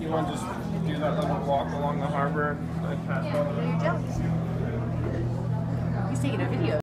You want to just do that little walk along the harbor Like, Yeah, there you go. He's taking a video.